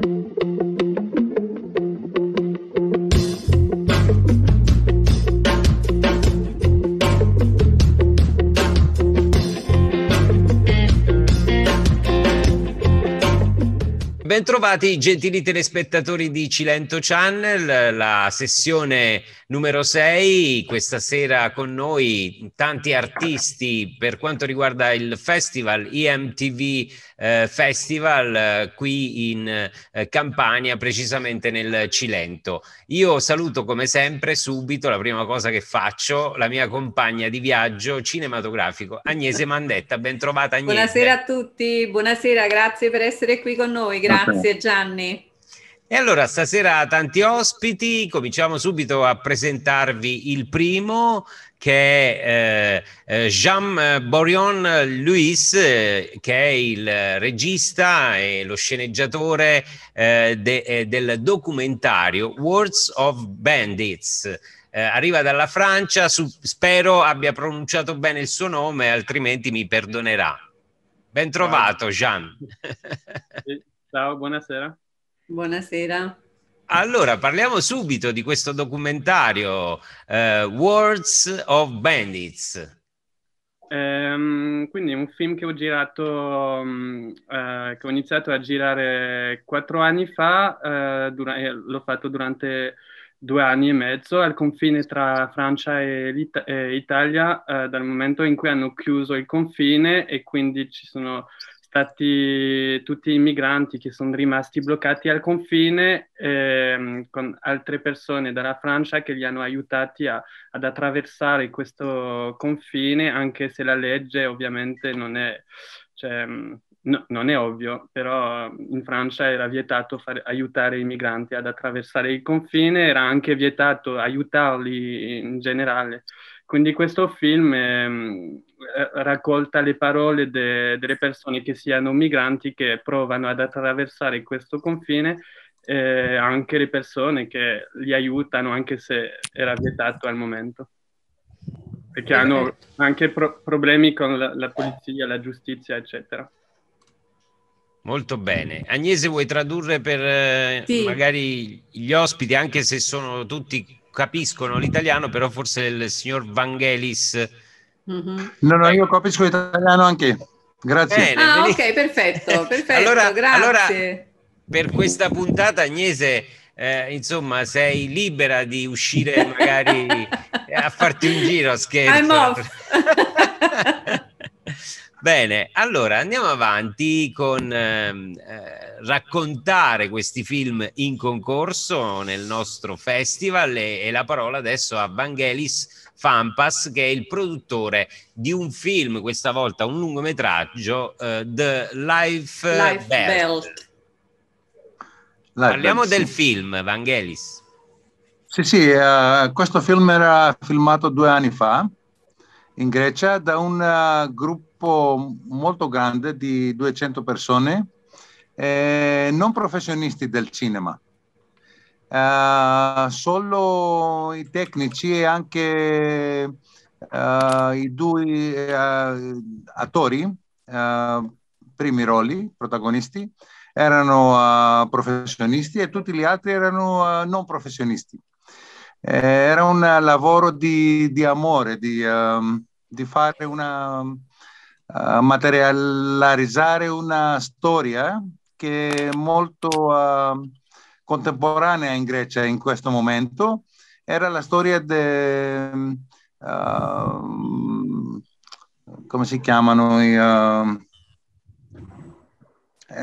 Thank you. Bentrovati gentili telespettatori di Cilento Channel, la sessione numero 6, questa sera con noi tanti artisti per quanto riguarda il festival IMTV eh, Festival eh, qui in eh, Campania, precisamente nel Cilento. Io saluto come sempre subito, la prima cosa che faccio, la mia compagna di viaggio cinematografico, Agnese Mandetta. Bentrovata Agnese. Buonasera a tutti, buonasera, grazie per essere qui con noi, grazie Gianni. E allora stasera tanti ospiti, cominciamo subito a presentarvi il primo che è eh, eh Jean Borion Louis, eh, che è il regista e lo sceneggiatore eh, de, eh, del documentario Words of Bandits. Eh, arriva dalla Francia, su, spero abbia pronunciato bene il suo nome, altrimenti mi perdonerà. Ben trovato, Jean. Ciao, buonasera. Buonasera. Allora, parliamo subito di questo documentario uh, Words of Bandits. Um, quindi è un film che ho girato, um, uh, che ho iniziato a girare quattro anni fa, uh, dura- l'ho fatto durante due anni e mezzo al confine tra Francia e, e Italia, dal momento in cui hanno chiuso il confine e quindi ci sono stati tutti i migranti che sono rimasti bloccati al confine eh, con altre persone dalla Francia che li hanno aiutati a, ad attraversare questo confine, anche se la legge ovviamente non è, cioè, no, non è ovvio, però in Francia era vietato fare, aiutare i migranti ad attraversare il confine, era anche vietato aiutarli in generale. Quindi questo film eh, raccolta le parole de, delle persone che siano migranti che provano ad attraversare questo confine e anche le persone che li aiutano anche se era vietato al momento. Perché hanno anche pro- problemi con la, la polizia, la giustizia, eccetera. Molto bene. Agnese, vuoi tradurre per eh, sì. magari gli ospiti, anche se sono tutti capiscono l'italiano, però forse il signor Vangelis. Mm-hmm. No, no, io capisco l'italiano anche. Grazie. Bene, ah, ok, perfetto, perfetto, allora, grazie. Allora, per questa puntata, Agnese, eh, insomma, sei libera di uscire magari a farti un giro, scherzo. I'm off. Bene, allora andiamo avanti con ehm, eh, raccontare questi film in concorso nel nostro festival e, e, la parola adesso a Vangelis Fampas che è il produttore di un film, questa volta un lungometraggio, eh, The Life, Life Belt. Belt. Parliamo Belt, del sì. film, Vangelis. Sì, sì, uh, questo film era filmato due anni fa in Grecia da un uh, gruppo gruppo molto grande di 200 persone, eh, non professionisti del cinema. Uh, solo i tecnici e anche uh, i due uh, attori, primi ruoli, protagonisti, erano professionisti e tutti gli altri erano non professionisti. Eh, era un lavoro di, di amore, di, ehm, di fare una, uh, materializzare una storia che è molto uh, contemporanea in Grecia in questo momento. Era la storia de, uh, come si chiamano?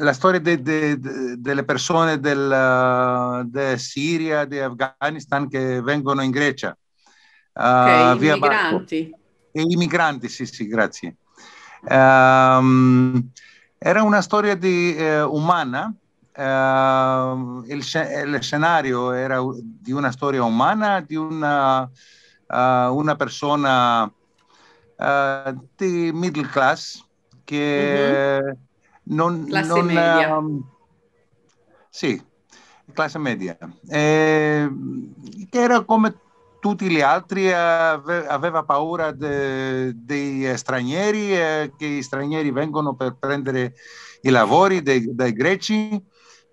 la storia de, de, delle persone del, de Siria, di Afghanistan che vengono in Grecia. Uh, okay, migranti. E i migranti, sì, sì, grazie. Um, era una storia di, eh, umana, uh, il, il, scenario era di una storia umana, di una, uh, una persona uh, di middle class che mm-hmm. non... Classe non, media. Um, sì, classe media. Eh, che era come tutti gli altri aveva paura de, dei stranieri, eh, che i stranieri vengono per prendere i lavori dei, dai greci.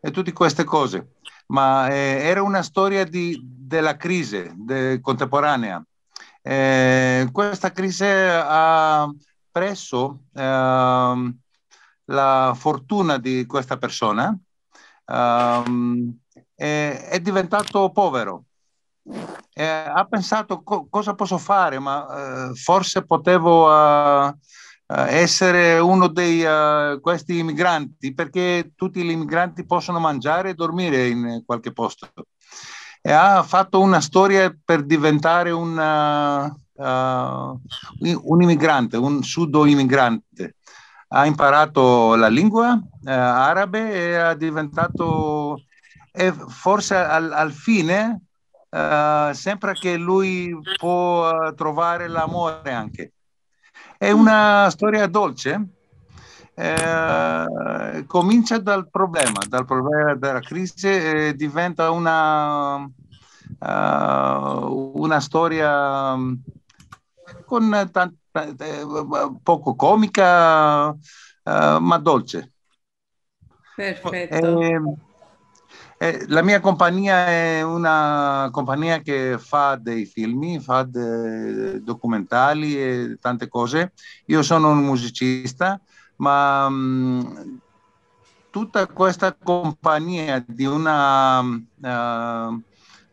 e tutte queste cose. Ma eh, era una storia di, della crisi de, contemporanea. Eh, questa crisi ha preso ehm, la fortuna di questa persona, ehm, è diventato povero. Eh, ha pensato co- cosa posso fare, ma eh, forse potevo uh, essere uno di uh, questi immigranti, perché tutti gli immigranti possono mangiare e dormire in qualche posto. E ha fatto una storia per diventare un, uh, un immigrante, un sudo-immigrante. Ha imparato la lingua arabe e è diventato, e forse al, al fine Uh, sembra che lui può uh, trovare l'amore anche. È una storia dolce, eh, comincia dal problema, dal problema della crisi e diventa una, uh, una storia mm, con tant- poco comica, ma dolce. Perfetto. E, eh, la mia compagnia è una compagnia che fa dei film, fa dei documentari e tante cose. Io sono un musicista, ma mh, tutta questa compagnia di, una, uh,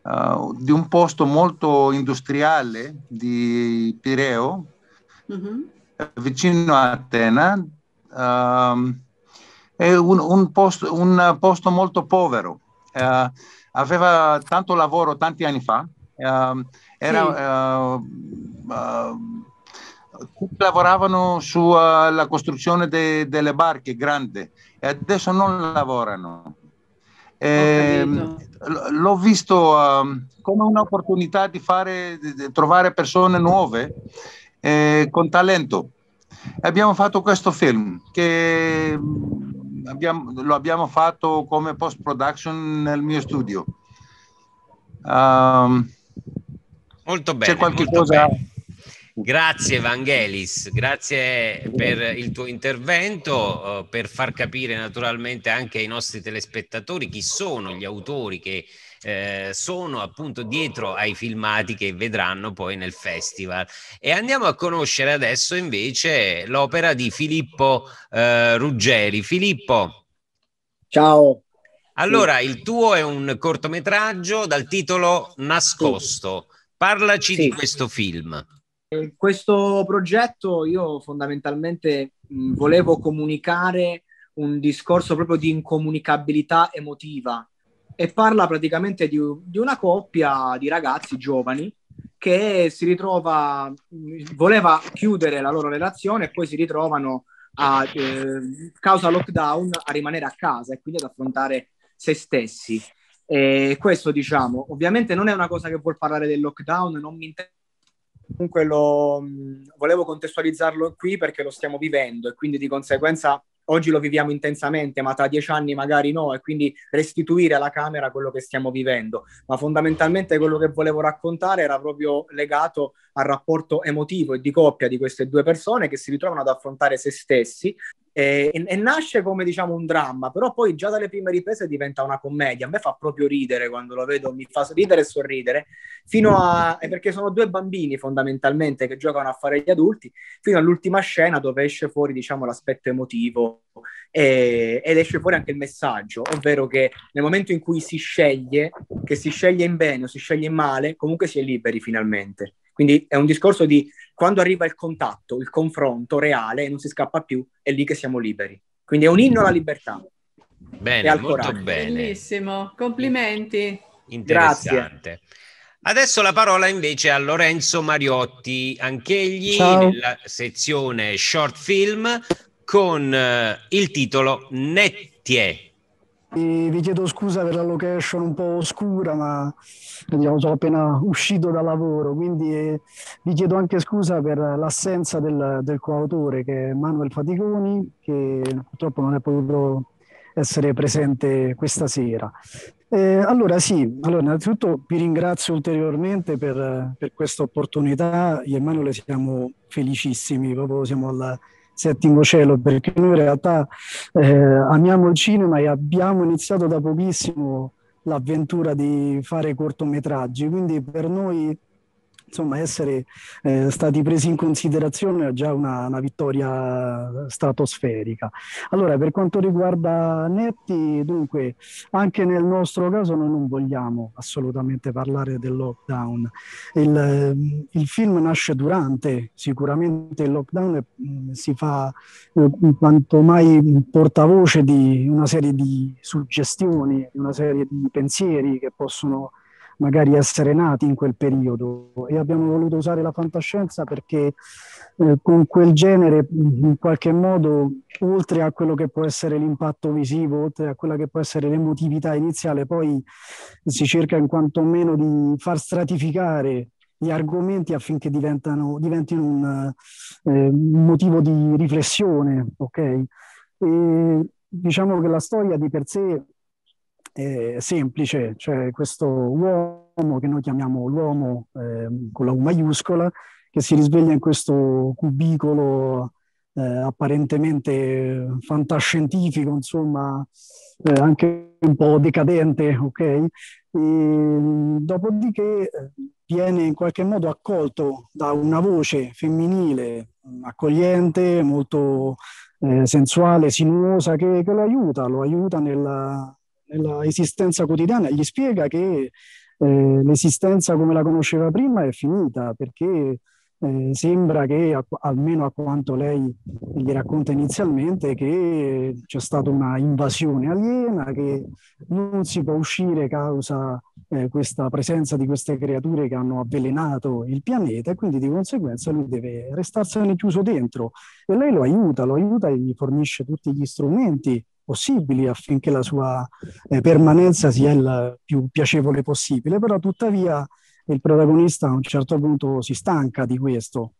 uh, di un posto molto industriale di Pireo, mm-hmm. vicino a Atena, uh, è un, un, posto, un posto molto povero eh, aveva tanto lavoro tanti anni fa, eh, era, sì. uh, lavoravano sulla costruzione de, delle barche grandi e adesso non lavorano. Eh, l'ho visto uh, come un'opportunità di, fare, di trovare persone nuove eh, con talento. Abbiamo fatto questo film che abbiamo, lo abbiamo fatto come post production nel mio studio. Um, molto bene. C'è qualche cosa... Bene. Grazie Vangelis, grazie per il tuo intervento, uh, per far capire naturalmente anche ai nostri telespettatori chi sono gli autori che eh, sono appunto dietro ai filmati che vedranno poi nel festival. E andiamo a conoscere adesso invece l'opera di Filippo eh, Ruggeri. Filippo. Ciao. Allora, sì. il tuo è un cortometraggio dal titolo Nascosto. Parlaci sì. di questo film. In questo progetto io fondamentalmente mh, volevo comunicare un discorso proprio di incomunicabilità emotiva e parla praticamente di, di una coppia di ragazzi giovani che si ritrova, voleva chiudere la loro relazione e poi si ritrovano a eh, causa lockdown a rimanere a casa e quindi ad affrontare se stessi. E questo, diciamo, ovviamente non è una cosa che vuol parlare del lockdown, non mi interessa. Comunque lo, volevo contestualizzarlo qui perché lo stiamo vivendo e quindi di conseguenza oggi lo viviamo intensamente, ma tra dieci anni magari no, e quindi restituire alla Camera quello che stiamo vivendo. Ma fondamentalmente quello che volevo raccontare era proprio legato al rapporto emotivo e di coppia di queste due persone che si ritrovano ad affrontare se stessi e, e, nasce come diciamo un dramma, però poi già dalle prime riprese diventa una commedia. A me fa proprio ridere quando lo vedo, mi fa ridere e sorridere, fino a perché sono due bambini fondamentalmente che giocano a fare gli adulti, fino all'ultima scena dove esce fuori diciamo l'aspetto emotivo e, ed esce fuori anche il messaggio, ovvero che nel momento in cui si sceglie, che si sceglie in bene o si sceglie in male, comunque si è liberi finalmente. Quindi è un discorso di quando arriva il contatto, il confronto reale, non si scappa più, è lì che siamo liberi. Quindi è un inno alla libertà. Bene, molto coraggio. bene. Bellissimo, complimenti. Interessante. Grazie. Adesso la parola invece a Lorenzo Mariotti, anch'egli Ciao. nella sezione short film con uh, il titolo Nettie. Vi chiedo scusa per la location un po' oscura, ma diciamo, sono appena uscito da lavoro, quindi eh, vi chiedo anche scusa per l'assenza del, del coautore che è Manuel Faticoni, che purtroppo non è potuto essere presente questa sera. Eh, allora sì, allora, innanzitutto vi ringrazio ulteriormente per, per questa opportunità. Io e Manuel siamo felicissimi, proprio siamo alla Setting Cielo, perché noi in realtà eh, amiamo il cinema e abbiamo iniziato da pochissimo l'avventura di fare cortometraggi, quindi per noi insomma, essere eh, stati presi in considerazione è già una, una, vittoria stratosferica. Allora, per quanto riguarda Netti, dunque, anche nel nostro caso noi non vogliamo assolutamente parlare del lockdown. Il, il film nasce durante, sicuramente il lockdown è, mm, si fa eh, quanto mai portavoce di una serie di suggestioni, di una serie di pensieri che possono magari essere nati in quel periodo e abbiamo voluto usare la fantascienza perché eh, con quel genere in qualche modo oltre a quello che può essere l'impatto visivo, oltre a quella che può essere l'emotività iniziale, poi si cerca in quanto meno di far stratificare gli argomenti affinché diventino un, eh, motivo di riflessione, ok? E diciamo che la storia di per sé eh, semplice, cioè questo uomo che noi chiamiamo l'uomo eh, con la U maiuscola, che si risveglia in questo cubicolo eh, apparentemente fantascientifico, insomma, eh, anche un po' decadente, ok? E, dopodiché eh, viene in qualche modo accolto da una voce femminile accogliente, molto eh, sensuale, sinuosa, che, che, lo aiuta, lo aiuta nella, nella esistenza quotidiana, gli spiega che eh, l'esistenza come la conosceva prima è finita perché eh, sembra che, a, almeno a quanto lei gli racconta inizialmente, che c'è stata una invasione aliena, che non si può uscire causa eh, questa presenza di queste creature che hanno avvelenato il pianeta e quindi di conseguenza lui deve restarsene chiuso dentro. E lei lo aiuta, lo aiuta e gli fornisce tutti gli strumenti possibili affinché la sua eh, permanenza sia il più piacevole possibile, però tuttavia il protagonista a un certo punto si stanca di questo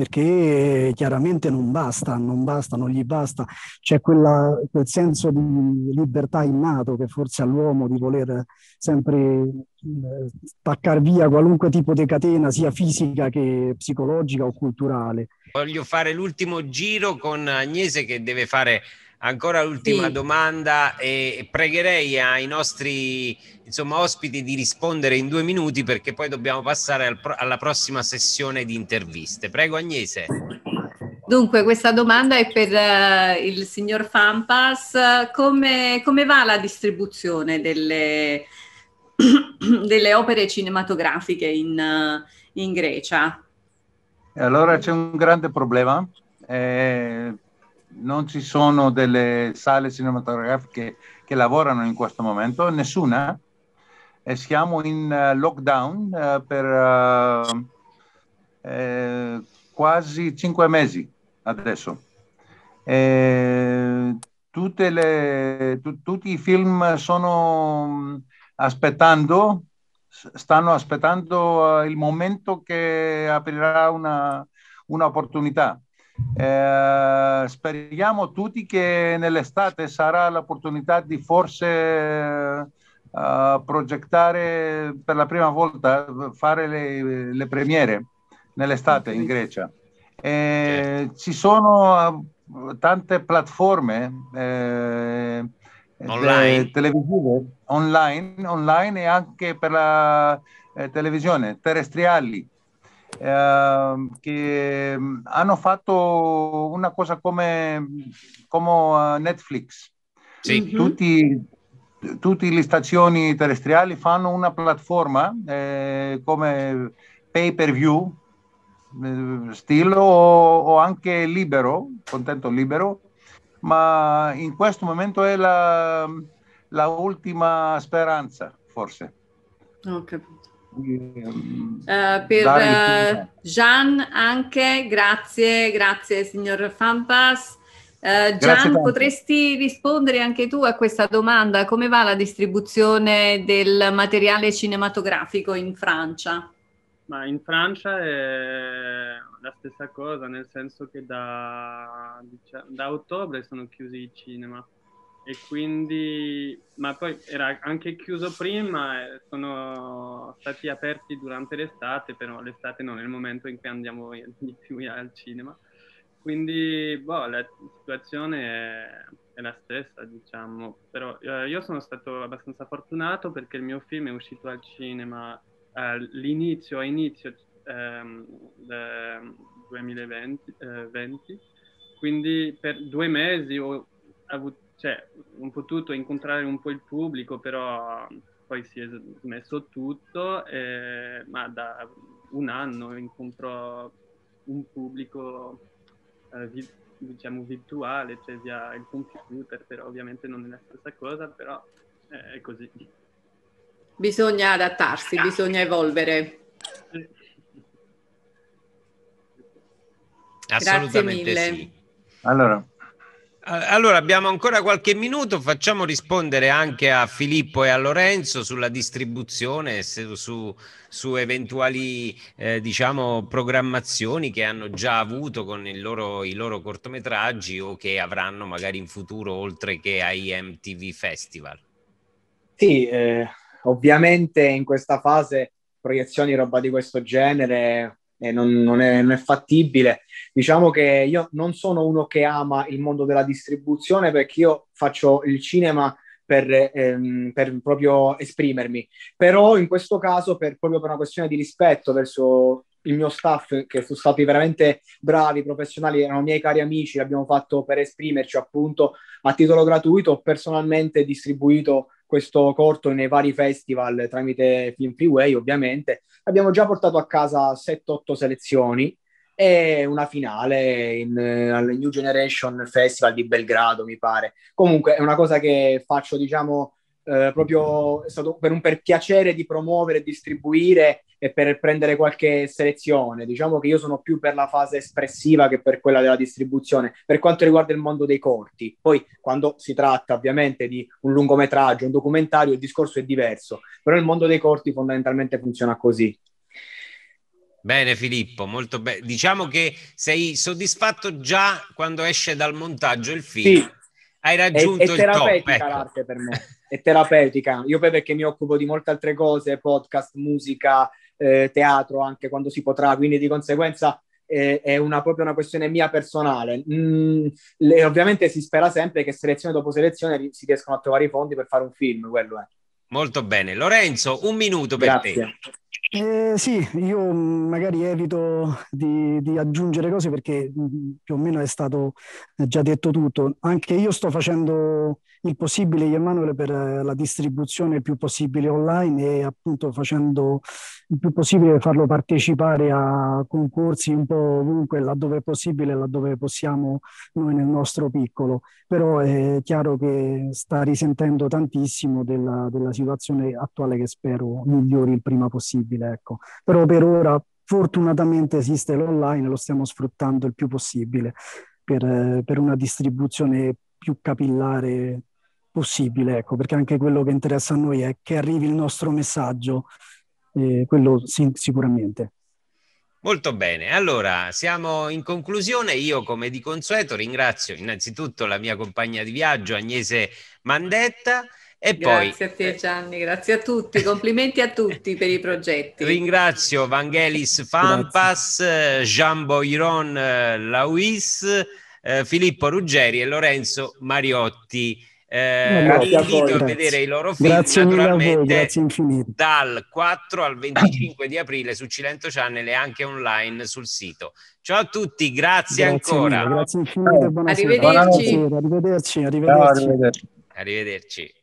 perché chiaramente non basta, non basta, non gli basta, c'è quella, quel senso di libertà innato che forse all'uomo di voler sempre eh, spaccare via qualunque tipo di catena, sia fisica che psicologica o culturale. Voglio fare l'ultimo giro con Agnese che deve fare ancora l'ultima sì. domanda e pregherei ai nostri insomma, ospiti di rispondere in due minuti perché poi dobbiamo passare al alla prossima sessione di interviste. Prego Agnese. Dunque, questa domanda è per uh, il signor Fampas. Come, come va la distribuzione delle, delle opere cinematografiche in, uh, in Grecia? Allora c'è un grande problema. Eh, non ci sono delle sale cinematografiche che lavorano in questo momento, nessuna. E siamo in uh, lockdown uh, per eh, quasi cinque mesi adesso. E le, tu, tutti i film sono mm, aspettando, stanno aspettando il momento che aprirà una, un'opportunità eh, speriamo tutti che nell'estate sarà l'opportunità di forse eh, progettare per la prima volta, fare le, le premiere nell'estate in Grecia. Eh, ci sono eh, tante piattaforme eh, online. televisive online, online e anche per la eh, televisione terrestriali eh, che mm, hanno fatto una cosa come, come Netflix. Sì. Mm-hmm. Tutti, tutte le stazioni terrestriali fanno una piattaforma eh, come pay per view, eh, stilo o, o, anche libero, contento libero, ma in questo momento è la, la ultima speranza, forse. Ho capito. Uh, per uh, Gian anche, grazie, grazie signor Fampas. Uh, Gian, potresti rispondere anche tu a questa domanda? Come va la distribuzione del materiale cinematografico in Francia? Ma in Francia è la stessa cosa, nel senso che da, diciamo, da ottobre sono chiusi i cinema e quindi, ma poi era anche chiuso prima, sono stati aperti durante l'estate, però l'estate non è il momento in cui andiamo di più al cinema. quindi boh, la situazione è, è, la stessa, diciamo, però eh, io sono stato abbastanza fortunato perché il mio film è uscito al cinema all'inizio, a inizio ehm, del 2020, eh, 20, quindi per due mesi ho, avuto, cioè, ho potuto incontrare un po' il pubblico, però poi si è smesso tutto, eh, ma da un anno incontro un pubblico eh, vi, diciamo virtuale, cioè via il computer, però ovviamente non è la stessa cosa, però eh, è così. Bisogna adattarsi, bisogna evolvere. Assolutamente Grazie mille. sì. Allora, allora, abbiamo ancora qualche minuto, facciamo rispondere anche a Filippo e a Lorenzo sulla distribuzione, su, su eventuali eh, diciamo, programmazioni che hanno già avuto con loro, i loro cortometraggi o che avranno magari in futuro oltre che ai MTV Festival. Sì, eh, ovviamente in questa fase proiezioni roba di questo genere eh, non, non, è, non, è, fattibile. Diciamo che io non sono uno che ama il mondo della distribuzione perché io faccio il cinema per, ehm, per proprio esprimermi, però in questo caso per, proprio per una questione di rispetto verso il mio staff, che sono stati veramente bravi, professionali, erano miei cari amici, l'abbiamo fatto per esprimerci appunto a titolo gratuito, ho personalmente distribuito questo corto nei vari festival tramite Film Freeway ovviamente. Abbiamo già portato a casa 7-8 selezioni e una finale in, al New Generation Festival di Belgrado, mi pare. Comunque è una cosa che faccio, diciamo, eh, proprio è stato per un per piacere di promuovere e distribuire e per prendere qualche selezione. Diciamo che io sono più per la fase espressiva che per quella della distribuzione, per quanto riguarda il mondo dei corti. Poi, quando si tratta ovviamente di un lungometraggio, un documentario, il discorso è diverso, però il mondo dei corti fondamentalmente funziona così. Bene Filippo, molto bene. Diciamo che sei soddisfatto già quando esce dal montaggio il film. Sì. Hai raggiunto è, è il top. Ecco. l'arte per me, è terapeutica. Io poi perché mi occupo di molte altre cose, podcast, musica, eh, teatro anche quando si potrà, quindi di conseguenza eh, è una, proprio una questione mia personale. Mm, le, ovviamente si spera sempre che selezione dopo selezione si riescano a trovare i fondi per fare un film, quello è. Molto bene. Lorenzo, un minuto per Grazie. te. Eh, sì, io magari evito di, di, aggiungere cose perché più o meno è stato già detto tutto. Anche io sto facendo il possibile, Emanuele, per la distribuzione più possibile online e appunto facendo il più possibile farlo partecipare a concorsi un po' ovunque, laddove è possibile, laddove possiamo noi nel nostro piccolo. Però è chiaro che sta risentendo tantissimo della, della situazione attuale che spero migliori il prima possibile. Ecco. Però per ora fortunatamente esiste l'online, lo stiamo sfruttando il più possibile per, per una distribuzione più capillare possibile, ecco, perché anche quello che interessa a noi è che arrivi il nostro messaggio eh, quello sì, sicuramente. Molto bene, allora siamo in conclusione. Io, come di consueto, ringrazio innanzitutto la mia compagna di viaggio, Agnese Mandetta. E grazie poi, a te Gianni, grazie a tutti, complimenti a tutti per i progetti. Ringrazio Vangelis Fampas, Jean Boiron eh, Lauis, eh, Filippo Ruggeri e Lorenzo Mariotti. Eh, no, vi invito a, a vedere i loro film grazie naturalmente voi, dal 4 al 25 di aprile su Cilento Channel e anche online sul sito. Ciao a tutti, grazie, grazie ancora. Mille, grazie infinite, arrivederci. Arrivederci, arrivederci. arrivederci.